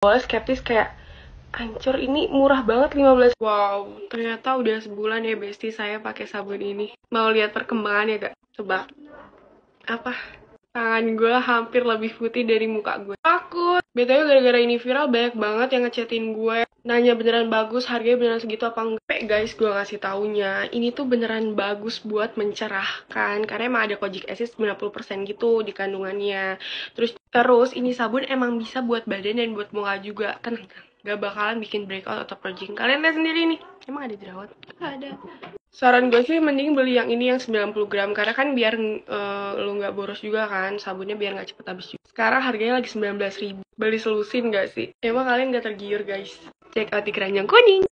awalnya skeptis kayak Ancur ini murah banget 15 Wow, ternyata udah sebulan ya besti saya pakai sabun ini. Mau lihat perkembangannya gak? Coba. Apa? Tangan gue hampir lebih putih dari muka gue. Takut. BTW gara-gara ini viral banyak banget yang ngechatin gue. Nanya beneran bagus, harganya beneran segitu apa enggak. Pe guys, gue ngasih taunya. Ini tuh beneran bagus buat mencerahkan. Karena emang ada kojic acid 90% gitu di kandungannya. Terus terus ini sabun emang bisa buat badan dan buat muka juga. Tenang gak bakalan bikin breakout atau purging kalian lihat sendiri nih emang ada jerawat gak ada saran gue sih mending beli yang ini yang 90 gram. Karena kan biar uh, lu nggak boros juga kan. Sabunnya biar nggak cepet habis juga. Sekarang harganya lagi 19 ribu. Beli selusin gak sih? Emang kalian gak tergiur guys? Check out di keranjang kuning